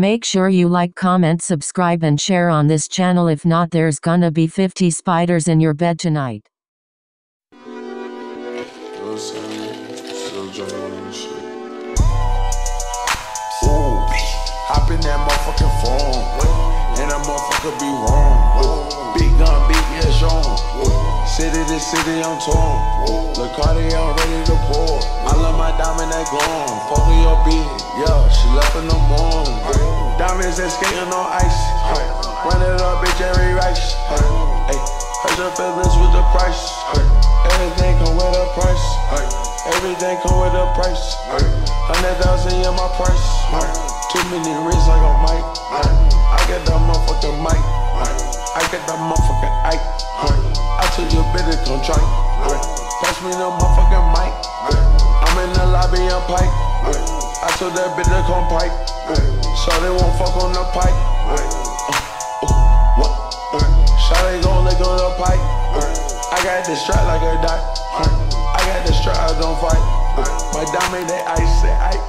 Make sure you like, comment, subscribe, and share on this channel. If not, there's gonna be 50 spiders in your bed tonight. On that motherfucking phone. And motherfucker be wrong. Big gun, big yeah, Sean. City to city, I'm torn. Ready to pour. Diamonds that skating on ice. Run it up, bitch, every rice. Hey, hurt your feelings with the price. Everything come with a price. Everything come with a price. Hundred thousand in my price. Too many rings like a mic. I get that motherfucking mic. I get that motherfucking Ike. I told you better come try. Pass me the motherfucking mic. I'm in the lobby and pipe. Told that bitch to come pipe. So they won't fuck on the pipe. Uh, uh, they gon' lick on the pipe. I got the strap like a dot. I got the strap, I don't fight. My diamond, they ice, they ice.